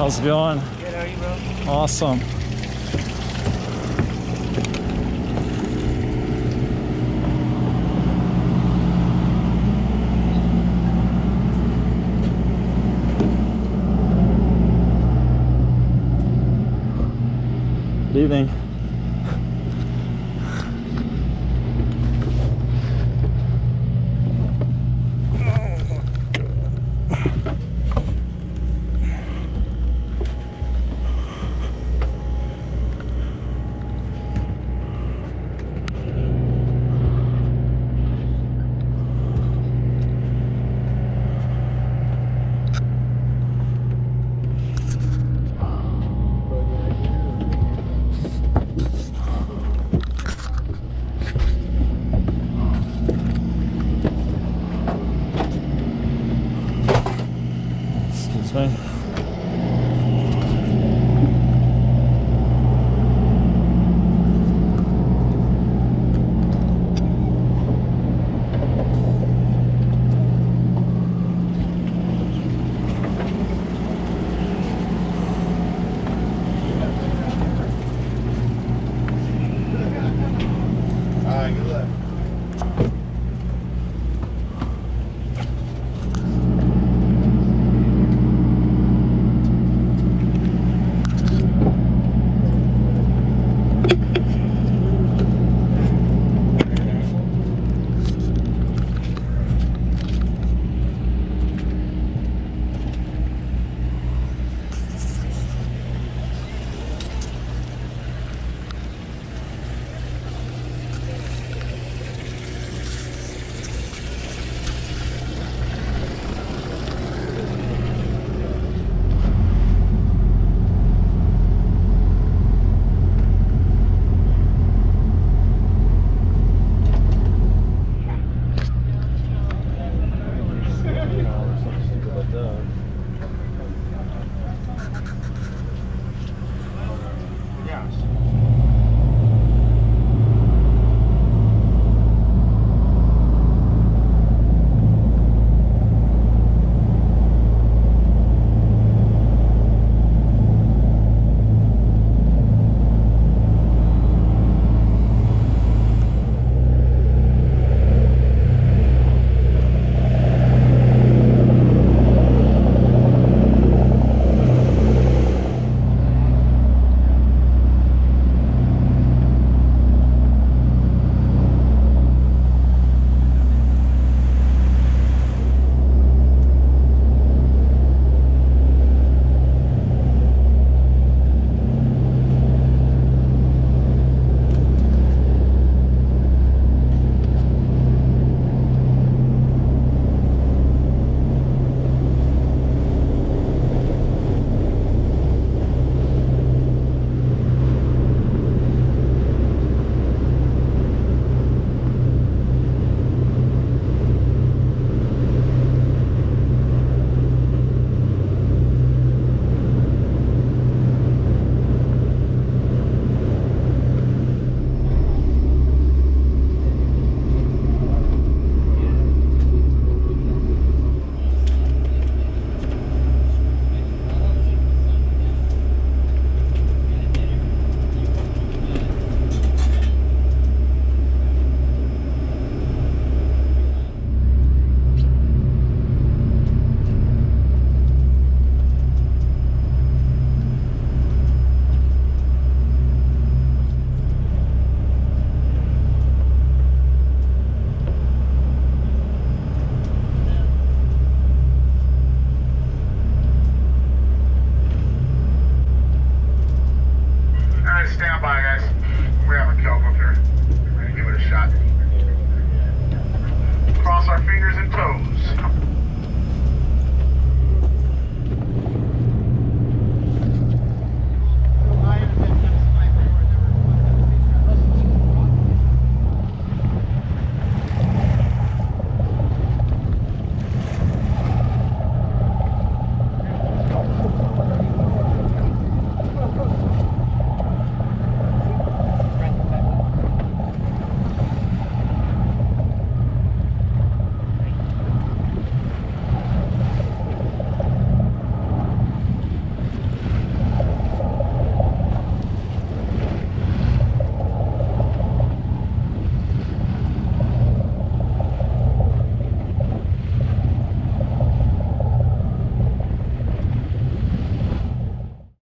How's it going? Good, how are you, bro? Awesome. Good evening. Me.